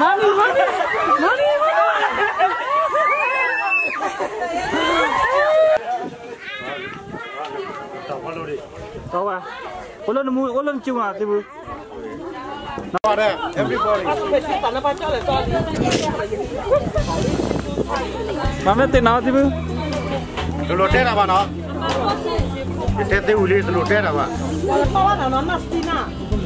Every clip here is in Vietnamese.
何何何 Tao à. Có lần mua, có lần chiều à thì vui. Nào đây, everybody. Mà mẹ tên nào thì vui. Tôi lột tên nào bà nó. Tên tên uli, tôi lột tên nào bà. Tôi lột tên nào nó, nó à.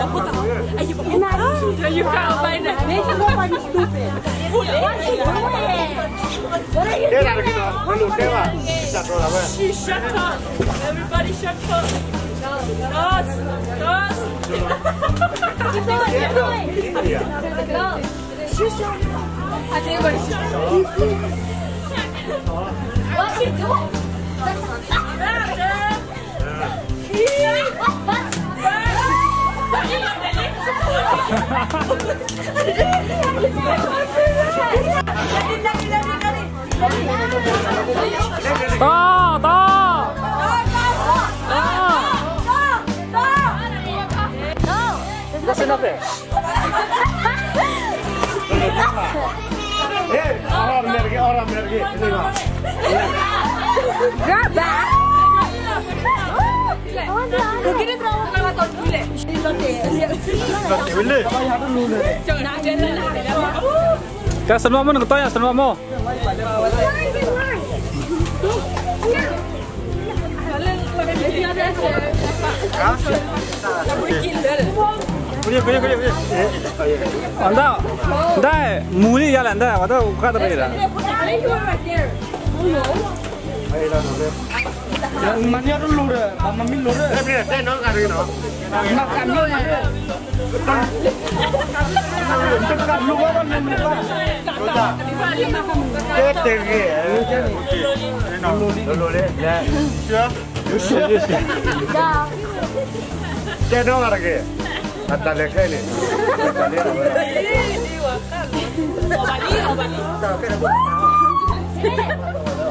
And you go, oh, can't find it. Make nobody stupid. What are you doing? What are you doing? She shut up. Everybody shut up. Dos, dos. Keep going, keep going. She's shut up. I think we're shut up. What's she doing? Yeah, yeah. Toh, toh. That's enough there. Hey, orang mergi, orang mergi, ini mah. Gak bang. Kau terlalu Kak Selma mau ngetok ya Selma mau. Kuya kuya kuya kuya. Anda, anda muli ya anda, anda kata berapa? Ayo, Mannya dulu deh, sama min dulu deh. Eh, biar nol kali nol. Makan dulu ya. Tekan lu kan min Kita ke. Dulu lulu deh. Ya. Ya. Ya. Ya. Saya nol lagi. Hasta le gene.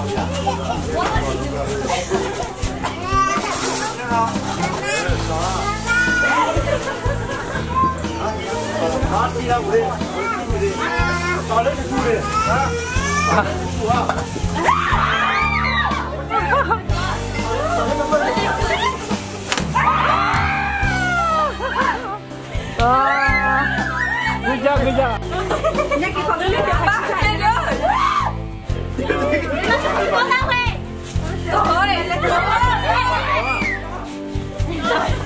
Ah, good job, good job.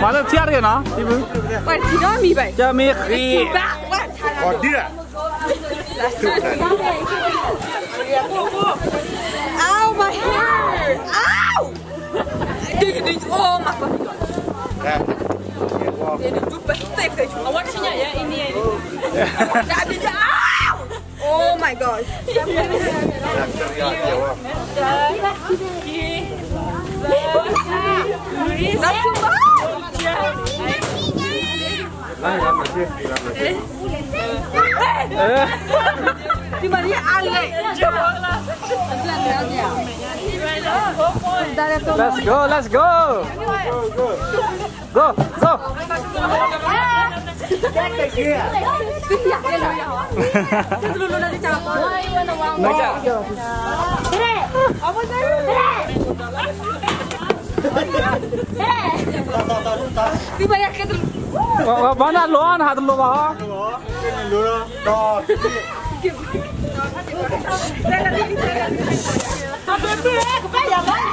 完了，第二个呢？对不？我第二米呗。第二米可以。我第二。Ow, eh. oh, my hair! oh my god. Oh my god. Ay, làm así, làm así. ¿Eh? ¿Te imaginas alguien? Yo la... Let's go, let's go! Go, go! Nói chào. Thế này. Ông ơi, thế này. Tiba ya kita. Mana luan hat lu bah? Ini lu dah. Apa tu? Apa ya bang?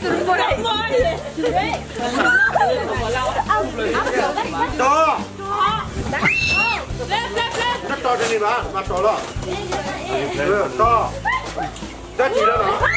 Suruh boleh. Dah. Left, left, left. Kita tahu ni bang, macam mana? Tahu. Dah tidak.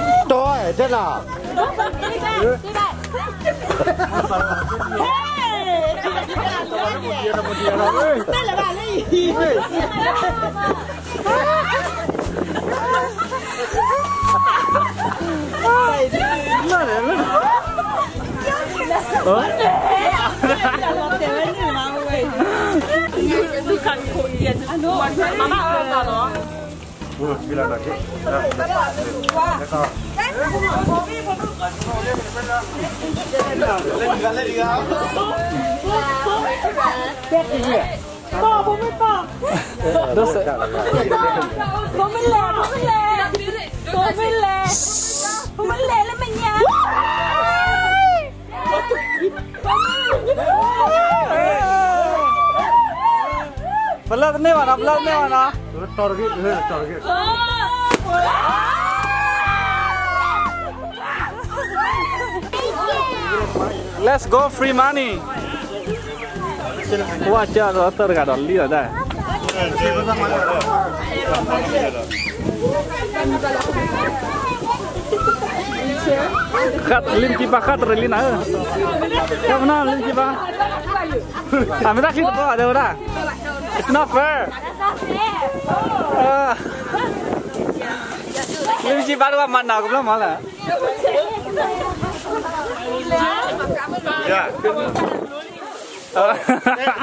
này thế nào đi về đi đi đây là bà đây Mama, เวลาหน่อยที่แล้วก็ chết gì vậy bỏ bố mới bỏ đâu sợ bố mới lè bố mới lè bố mới lè bố mới lè lên mình nhà Bật lên, nêu vào nó, bật lên, nêu vào nó Target, target Let's go free money. Watch out, other got a leader there. Kat lim kipa kat relina. Kau mana lim kipa? Kami dah kita bawa dah ora. It's not fair. Lim kipa tu mana? Come on, malah.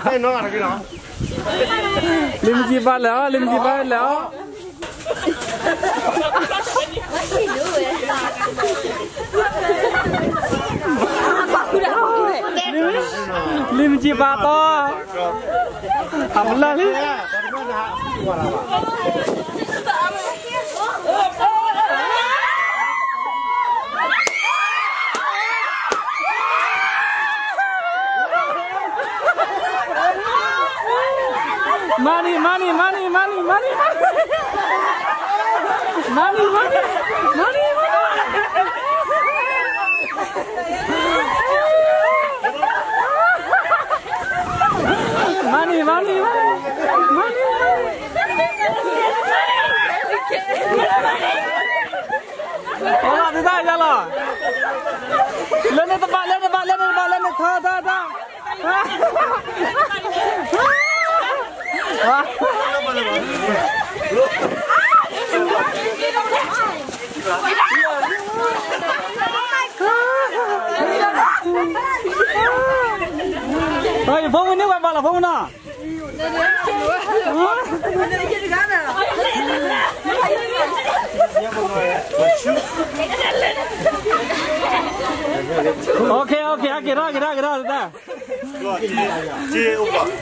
ได้น้องอะไรกันเนาะลิมจีบ้านแล้วลิมจีบ้านแล้วลิมจีบาต่อทำอะไรลน่ย money money money money money money money money money money money。好了，给大家了。两百八，两百八，两百八，两百八，两百八。啊！哎，疯了！你快把了！哎，疯了！你快那那疯了！哎，那疯了！哎，那了！OK OK，给他给他给他给他。给我，给